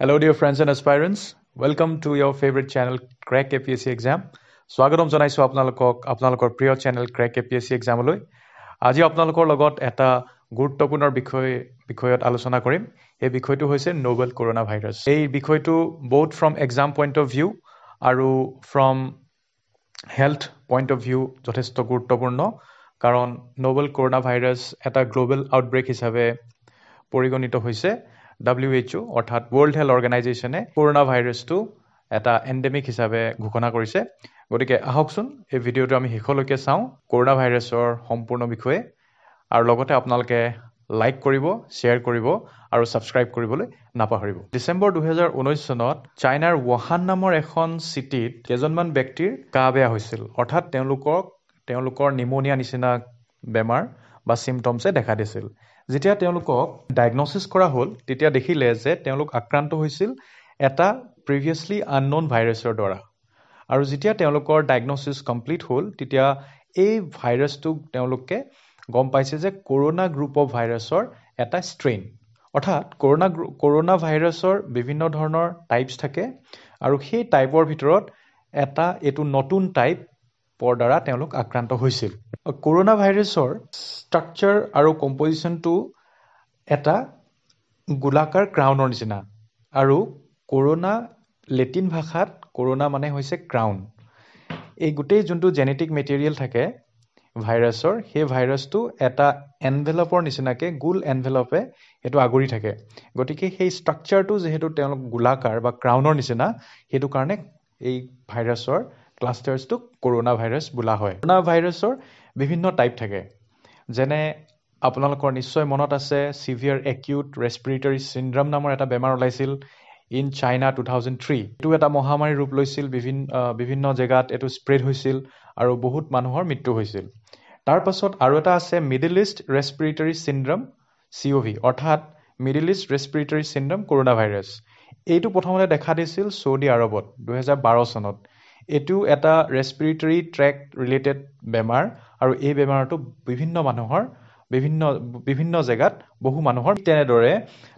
Hello, dear friends and aspirants. Welcome to your favorite channel, Crack APSC Exam. স্বাগতম জনাইছোঁ আপোনালোকক আপোনালোকৰ প্ৰিয় channel crack A P S C এক্সামলৈ আজি আপোনালোকৰ লগত এটা গুৰুত্বপূৰ্ণ বিষয় বিষয়ত আলোচনা কৰিম এই বিষয়টো হৈছে ন'বেল কৰোণা ভাইৰাছ এই বিষয়টো বহুত from exam point of view আৰু from health point of view যথেষ্ট গুৰুত্বপূৰ্ণ কাৰণ ন'বেল কৰোণা ভাইৰাছ এটা গ্ল'বেল আউটব্ৰেক হিচাপে পৰিগণিত হৈছে ডাব্লিউ এইচ অ' অৰ্থাৎ ৱৰ্ল্ড হেল্থ অৰ্গেনাইজেশ্যনে কৰোণা ভাইৰাছটো এটা এণ্ডেমিক হিচাপে ঘোষণা কৰিছে। গতিকে আহকচোন এই ভিডিঅ'টো আমি শেষলৈকে চাওঁ কৰোণা ভাইৰাছৰ সম্পূৰ্ণ বিষয়ে। আৰু লগতে আপোনালোকে লাইক কৰিব শ্বেয়াৰ কৰিব আৰু ছাবস্ক্ৰাইব কৰিবলৈ নাপাহৰিব। ডিচেম্বৰ দুহেজাৰ ঊনৈছ চনত চাইনাৰ ৱাহান নামৰ এখন চিটিত কেইজনমান ব্যক্তিৰ গা বেয়া হৈছিল। অৰ্থাৎ তেওঁলোকক তেওঁলোকৰ নিমনিয়া নিচিনা বেমাৰ বা চিমটমছে দেখা দিছিল। যেতিয়া তেওঁলোকক ডায়েগনচিছ কৰা হ'ল তেতিয়া দেখিলে যে তেওঁলোক আক্ৰান্ত হৈছিল এটা প্ৰিভিয়াছলি আনন'ন ভাইৰাছৰ দ্বাৰা। আৰু যেতিয়া তেওঁলোকৰ ডায়েগনচিছ কমপ্লিট হ'ল তেতিয়া এই ভাইৰাছটোক তেওঁলোকে গম পাইছে যে কৰোণা গ্ৰুপ অফ ভাইৰাছৰ এটা ষ্ট্ৰেইন অৰ্থাৎ কৰোণা কৰোণা ভাইৰাছৰ বিভিন্ন ধৰণৰ টাইপছ থাকে। আৰু সেই টাইপৰ ভিতৰত এটা এইটো নতুন টাইপৰ দ্বাৰা তেওঁলোক আক্ৰান্ত হৈছিল। কৰোণা ভাইৰাছৰ ষ্ট্ৰাকচাৰ আৰু কম্পজিশ্যনটো এটা গোলাকাৰ ক্ৰাউনৰ নিচিনা আৰু কৰোণা লেটিন ভাষাত কৰোণা মানে হৈছে ক্ৰাউন। এই গোটেই যোনটো জেনেটিক মেটেৰিয়েল থাকে ভাইৰাছৰ সেই ভাইৰাছটো এটা এনভেলপৰ নিচিনাকৈ গোল এনভেলপে সেইটো আগুৰি থাকে। গতিকে সেই ষ্ট্ৰাকচাৰটো যিহেতু তেওঁলোক গোলাকাৰ বা ক্ৰাউনৰ নিচিনা সেইটো কাৰণে এই ভাইৰাছৰ ক্লাষ্টাৰ্ছটোক কৰোণা ভাইৰাছ বোলা হয়। কৰোণা ভাইৰাছৰ বিভিন্ন টাইপ থাকে। যেনে আপোনালোকৰ নিশ্চয় মনত আছে চিভিয়াৰ একিউট ৰেচপিৰেটৰী চিণ্ড্ৰাম নামৰ এটা বেমাৰ ওলাইছিল in China two thousand three এইটো এটা মহামাৰী ৰূপ লৈছিল বিভিন্ন বিভিন্ন জেগাত এইটো স্প্ৰেড হৈছিল আৰু বহুত মানুহৰ মৃত্যু হৈছিল। তাৰ পাছত আৰু এটা আছে Middle East respiratory syndrome C O' V অৰ্থাৎ Middle East respiratory syndrome corona virus এইটো প্ৰথমতে দেখা দিছিল চৌদি আৰবত দুহেজাৰ বাৰ চনত। এইটো এটা ৰেচপিৰেটৰী ট্ৰেক ৰিলেটেড বেমাৰ আৰু এই বেমাৰটো বিভিন্ন মানুহৰ বিভিন্ন বিভিন্ন জেগাত বহু মানুহৰ তেনেদৰে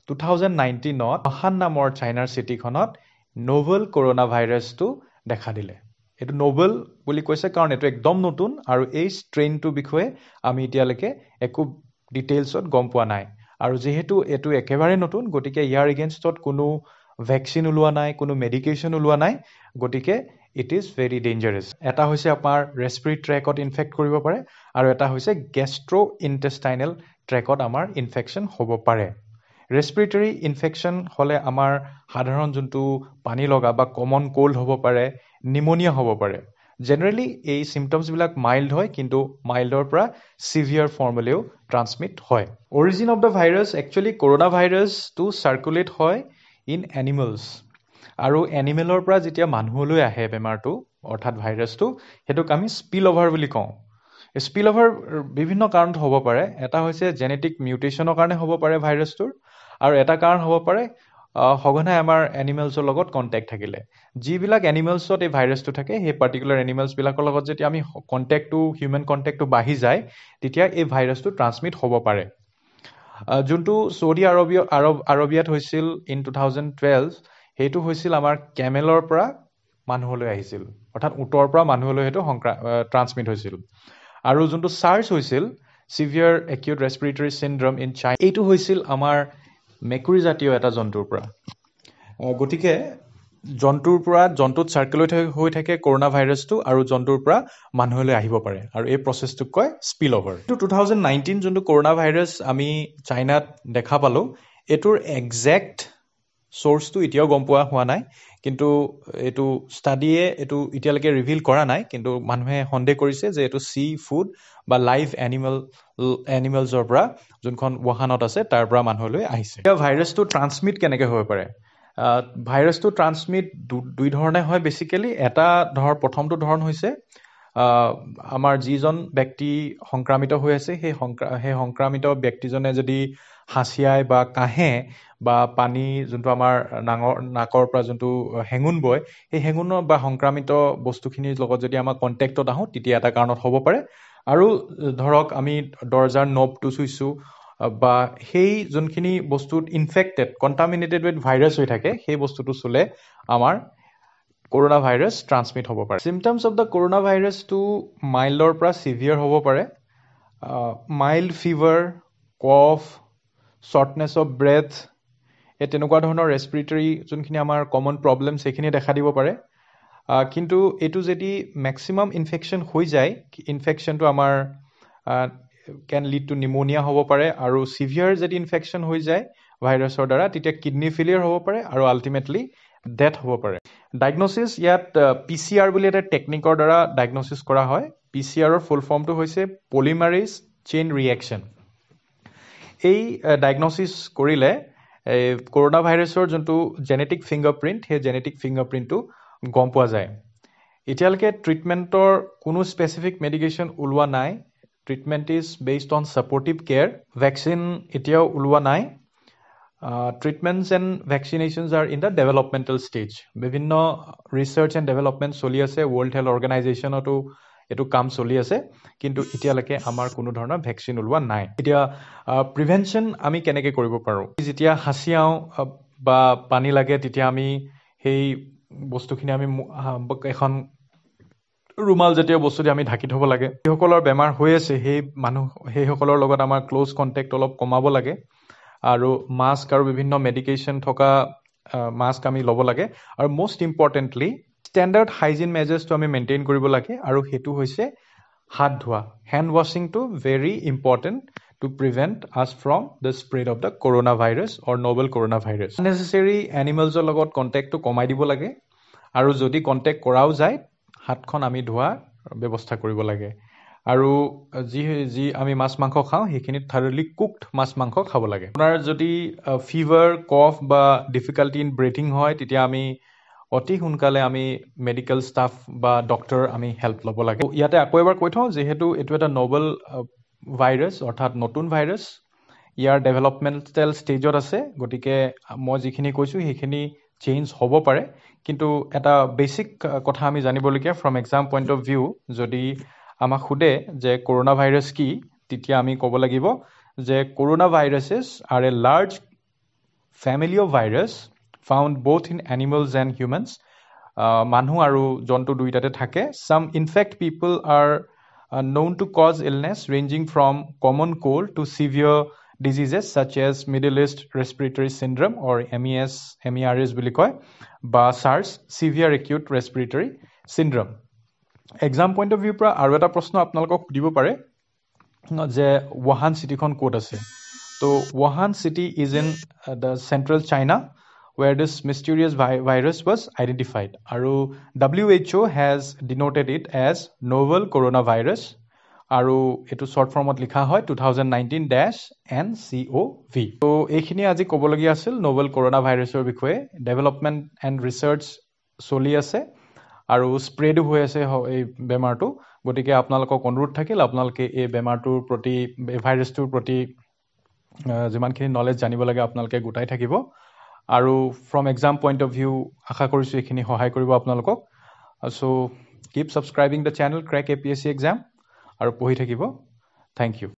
টু থাউজেণ্ড নাইনটিনত আহান নামৰ চাইনাৰ চিটিখনত নভেল কৰোণা ভাইৰাছটো দেখা দিলে। এইটো নভেল বুলি কৈছে কাৰণ এইটো একদম নতুন আৰু এই ষ্ট্ৰেইনটোৰ বিষয়ে আমি এতিয়ালৈকে একো ডিটেইলছত গম পোৱা নাই। আৰু যিহেতু এইটো একেবাৰে নতুন গতিকে ইয়াৰ এগেইনষ্টত কোনো ভেকচিন ওলোৱা নাই কোনো মেডিকেশ্যন ওলোৱা নাই গতিকে ইট ইজ ভেৰি ডেঞ্জাৰাছ এটা হৈছে আপোনাৰ ৰেচপিৰি ট্ৰেকত ইনফেক্ট কৰিব পাৰে আৰু এটা হৈছে গেষ্ট্ৰ' ইণ্টেষ্টাইনেল ট্ৰেকত আমাৰ ইনফেকশ্যন হ'ব পাৰে। ৰেচপিৰেটৰী ইনফেকশ্যন হ'লে আমাৰ সাধাৰণ যোনটো পানী লগা বা কমন ক'ল্ড হ'ব পাৰে নিমনিয়া হ'ব পাৰে। জেনেৰেলি এই চিমটমছবিলাক মাইল্ড হয় কিন্তু মাইল্ডৰ পৰা চিভিয়াৰ ফৰ্মলৈও ট্ৰান্সমিট হয়। Origin of the virus actually corona ভাইৰাছটো circulate হয় ইন এনিমেলছ আৰু এনিমেলৰ পৰা যেতিয়া মানুহলৈ আহে বেমাৰটো অৰ্থাৎ ভাইৰাছটো সেইটোক আমি স্পিল অভাৰ বুলি কওঁ। স্পিল অভাৰ বিভিন্ন কাৰণত হ'ব পাৰে। এটা হৈছে জেনেটিক মিউটেশ্যনৰ কাৰণে হ'ব পাৰে ভাইৰাছটোৰ আৰু এটা কাৰণ হ'ব পাৰে সঘনাই আমাৰ এনিমেলছৰ লগত কণ্টেক্ট থাকিলে। যিবিলাক এনিমেলছত এই ভাইৰাছটো থাকে সেই পাৰ্টিকুলাৰ এনিমেলছবিলাকৰ লগত যেতিয়া আমি কণ্টেক্টটো হিউমেন কণ্টেক্টটো বাঢ়ি যায় তেতিয়া এই ভাইৰাছটো ট্ৰান্সমিট হ'ব পাৰে। যোনটো চৌদি আৰবীয় আৰব আৰবিয়াত হৈছিল ইন টু থাউজেণ্ড টুৱেল্ভ সেইটো হৈছিল আমাৰ কেমেলৰ পৰা মানুহলৈ আহিছিল। অৰ্থাৎ উটৰ পৰা মানুহলৈ সেইটো সংক্ৰা ট্ৰান্সমিট হৈছিল। আৰু যোনটো চাৰ্চ হৈছিল severe acute respiratory syndrome in China এইটো হৈছিল আমাৰ মেকুৰী জাতীয় এটা জন্তুৰ পৰা। গতিকে জন্তুৰ পৰা জন্তুত চাৰ্কুলেট হৈ থাকে কৰোণা ভাইৰাছটো আৰু জন্তুৰ পৰা মানুহলৈ আহিব পাৰে। আৰু এই প্ৰচেছটোক কয় স্পিল অভাৰ এইটো টু থাউজেণ্ড নাইনটিন যোনটো কৰোণা ভাইৰাছ আমি চাইনাত দেখা পালোঁ এইটোৰ একজেক্ট চ'ৰ্চটো এতিয়াও গম পোৱা হোৱা নাই। কিন্তু এইটো ষ্টাডিয়ে এইটো এতিয়ালৈকে ৰিভিল কৰা নাই। কিন্তু মানুহে সন্দেহ কৰিছে যে এইটো চি ফুড বা লাইভ এনিমেল এনিমেলছৰ পৰা যোনখন ৱাহানত আছে তাৰ পৰা মানুহলৈ আহিছে। এতিয়া ভাইৰাছটো ট্ৰান্সমিট কেনেকৈ হ'ব পাৰে? ভাইৰাছটো ট্ৰান্সমিট দুই ধৰণে হয় বেচিকেলি এটা ধৰ প্ৰথমটো ধৰণ হৈছে আমাৰ যিজন ব্যক্তি সংক্ৰামিত হৈ আছে সেই সংক্ৰা সেই সংক্ৰামিত ব্যক্তিজনে যদি হাঁচিয়াই বা কাহে বা পানী যোনটো আমাৰ নাঙৰ নাকৰ পৰা যোনটো হেঙুন বয় সেই হেঙুনৰ বা সংক্ৰামিত বস্তুখিনিৰ লগত যদি আমাৰ কণ্টেক্টত আহোঁ তেতিয়া এটা কাৰণত হ'ব পাৰে। আৰু ধৰক আমি দৰ্জাৰ নবটো চুইছোঁ বা সেই যোনখিনি বস্তুত ইনফেক্টেড কণ্টামিনেটেড উইথ ভাইৰাছ হৈ থাকে সেই বস্তুটো চুলে আমাৰ কৰোণা ভাইৰাছ ট্ৰান্সমিট হ'ব পাৰে। চিমটমছ অফ দ্য কৰোণা ভাইৰাছটো মাইল্ডৰ পৰা চিভিয়াৰ হ'ব পাৰে। Mild fever cough shortness of breath এই তেনেকুৱা ধৰণৰ ৰেচপিৰেটৰী যোনখিনি আমাৰ কমন প্ৰব্লেম সেইখিনি দেখা দিব পাৰে। কিন্তু এইটো যদি মেক্সিমাম ইনফেকশ্যন হৈ যায় ইনফেকশ্যনটো আমাৰ কেন লিড টু নিমনিয়া হ'ব পাৰে আৰু চিভিয়াৰ যদি ইনফেকশ্যন হৈ যায় ভাইৰাছৰ দ্বাৰা তেতিয়া কিডনী ফেলিয়াৰ হ'ব পাৰে আৰু আল্টিমেটলি ডেথ হ'ব পাৰে। ডায়েগনচিছ ইয়াত পি চি আৰ বুলি এটা টেকনিকৰ দ্বাৰা ডায়েগনচিছ কৰা হয়। পি চি আৰৰ ফুল ফৰ্মটো হৈছে পলিমাৰিজ চেইন ৰিয়েকশ্যন এই ডায়েগনচিছ কৰিলে কৰোণা ভাইৰাছৰ যোনটো জেনেটিক ফিংগাৰপ্ৰিণ্ট সেই জেনেটিক ফিংগাৰপ্ৰিণ্টটো গম পোৱা যায়। এতিয়ালৈকে ট্ৰিটমেণ্টৰ কোনো স্পেচিফিক মেডিকেশ্যন ওলোৱা নাই। Treatment is based on supportive care vaccine এতিয়াও ওলোৱা নাই। Treatments and vaccinations are in the developmental stage বিভিন্ন ৰিচাৰ্চ এণ্ড ডেভেলপমেণ্ট চলি আছে। ৱৰ্ল্ড হেল্থ অৰ্গেনাইজেশ্যনতো এইটো কাম চলি আছে কিন্তু এতিয়ালৈকে আমাৰ কোনো ধৰণৰ ভেকচিন ওলোৱা নাই। এতিয়া প্ৰিভেনশ্যন আমি কেনেকৈ কৰিব পাৰোঁ? যেতিয়া হাঁচিয়াওঁ বা পানী লাগে তেতিয়া আমি সেই বস্তুখিনি আমি এখন ৰুমাল জাতীয় বস্তু দি আমি ঢাকি থ'ব লাগে। যিসকলৰ বেমাৰ হৈ আছে সেই মানুহ সেইসকলৰ লগত আমাৰ ক্ল'জ কণ্টেক্ট অলপ কমাব লাগে। আৰু মাস্ক আৰু বিভিন্ন মেডিকেশ্যন থকা মাস্ক আমি ল'ব লাগে। আৰু মষ্ট ইম্পৰ্টেণ্টলি ষ্টেণ্ডাৰ্ড হাইজিন মেজাৰ্ছটো আমি মেইনটেইন কৰিব লাগে আৰু সেইটো হৈছে হাত ধোৱা। Hand ৱাশ্বিংটো very important to prevent us from the spread of the corona virus or novel corona virus unnecessary এনিমেলছৰ লগত কণ্টেক্টটো কমাই দিব লাগে আৰু যদি কণ্টেক্ট কৰাও যায় হাতখন আমি ধোৱাৰ ব্যৱস্থা কৰিব লাগে। আৰু যি যি আমি মাছ মাংস খাওঁ সেইখিনিত থাৰলি কুকড মাছ মাংস খাব লাগে। আপোনাৰ যদি ফিভাৰ কফ বা ডিফিকাল্টি ইন ব্ৰিথিং হয় তেতিয়া আমি অতি সোনকালে আমি মেডিকেল ষ্টাফ বা ডক্টৰ আমি হেল্প ল'ব লাগে। ইয়াতে আকৌ এবাৰ কৈ থওঁ যিহেতু এইটো এটা নভেল ভাইৰাছ অৰ্থাৎ নতুন ভাইৰাছ ইয়াৰ ডেভেলপমেণ্টেল ষ্টেজত আছে গতিকে মই যিখিনি কৈছোঁ সেইখিনি চেঞ্জ হ'ব পাৰে। কিন্তু এটা বেচিক কথা আমি জানিবলগীয়া from exam point of view যদি আমাক সোধে যে কৰোণা ভাইৰাছ কি তেতিয়া আমি ক'ব লাগিব যে corona viruses are a large family of virus found both in animals and humans মানুহ আৰু জন্তু দুয়োটাতে থাকে some infect people are known to cause illness ranging from common cold to severe diseases such as Middle East Respiratory Syndrome or MES, MERS বুলি কয় বা SARS, Severe Acute Respiratory Syndrome. Exam point of ভিউৰ পৰা আৰু এটা প্ৰশ্ন আপোনালোকক সুধিব পাৰে যে ৱাহান চিটিখন ক'ত আছে তো Wuhan city is in the central China where this mysterious vi virus was identified. Aru WHO has denoted it as novel coronavirus. আৰু এইটো শ্বৰ্ট ফৰ্মত লিখা হয় two thousand nineteen dash N C O' V ত' এইখিনি আজি ক'বলগীয়া আছিল novel corona ভাইৰাছৰ বিষয়ে ডেভেলপমেণ্ট এণ্ড ৰিচাৰ্চ চলি আছে আৰু স্প্ৰেডো হৈ আছে এই বেমাৰটো গতিকে আপোনালোকক অনুৰোধ থাকিল আপোনালোকে এই বেমাৰটোৰ প্ৰতি এই ভাইৰাছটোৰ প্ৰতি যিমানখিনি নলেজ জানিব লাগে আপোনালোকে গোটাই থাকিব আৰু from exam point of view আশা কৰিছোঁ এইখিনি সহায় কৰিব আপোনালোকক। So' keep subscribing the channel crack A P S C exam আৰু পঢ়ি থাকিব। Thank U